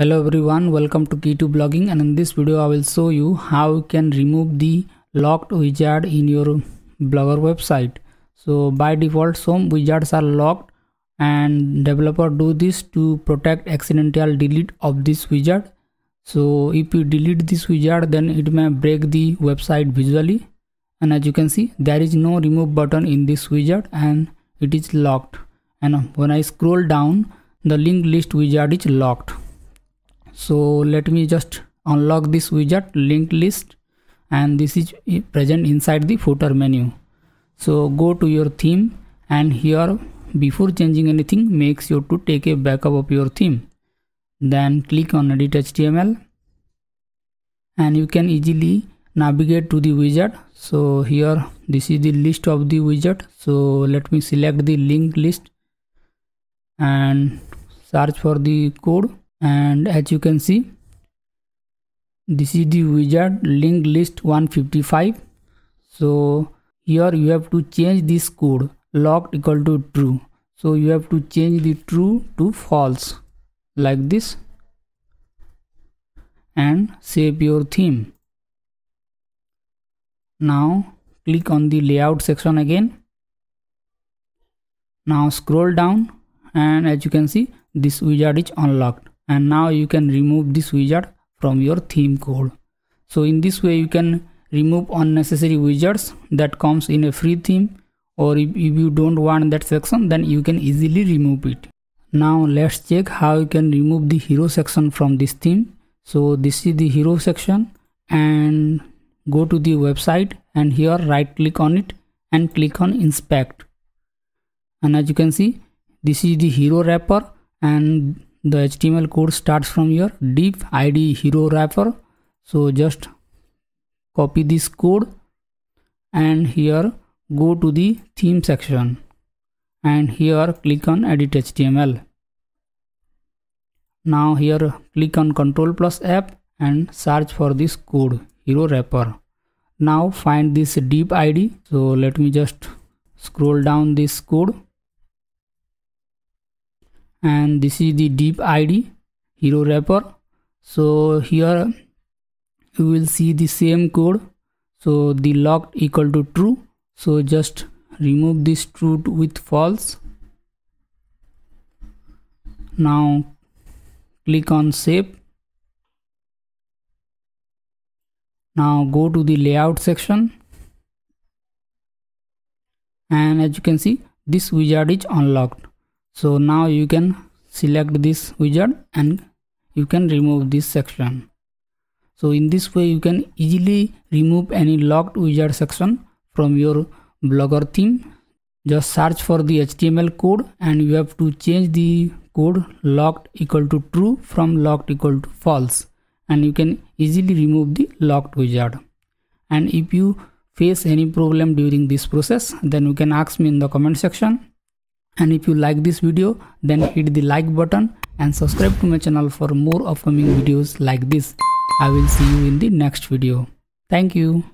Hello everyone, welcome to Key2 Blogging and in this video I will show you how you can remove the locked widget in your Blogger website. So by default some widgets are locked and developer do this to protect accidental delete of this widget. So if you delete this widget then it may break the website visually and as you can see there is no remove button in this widget and it is locked and when I scroll down the link list widget is locked so let me just unlock this widget linked list and this is present inside the footer menu. So go to your theme and here before changing anything make sure to take a backup of your theme. Then click on edit html and you can easily navigate to the widget. So here this is the list of the widget. So let me select the link list and search for the code and as you can see this is the widget link list 155 so here you have to change this code. Locked equal to true. So you have to change the true to false. Like this. And save your theme. Now click on the layout section again. Now scroll down. And as you can see this widget is unlocked and now you can remove this widget from your theme code. So in this way you can remove unnecessary widgets that comes in a free theme. Or if, if you don't want that section then you can easily remove it. Now let's check how you can remove the hero section from this theme. So this is the hero section. And go to the website. And here right click on it and click on inspect. And as you can see this is the hero wrapper. And the html code starts from your div id hero wrapper. So just copy this code and here go to the theme section and here click on edit html now here click on control plus f and search for this code hero wrapper. Now find this div id so let me just scroll down this code and this is the div id hero wrapper. So here you will see the same code. So the locked equal to true. So just remove this true with false. Now click on save. Now go to the layout section. And as you can see this widget is unlocked so now you can select this widget and you can remove this section. So in this way you can easily remove any locked widget section from your blogger theme. Just search for the html code and you have to change the code locked equal to true from locked equal to false. And you can easily remove the locked widget and if you face any problem during this process then you can ask me in the comment section and if you like this video then hit the like button and subscribe to my channel for more upcoming videos like this. I will see you in the next video. Thank you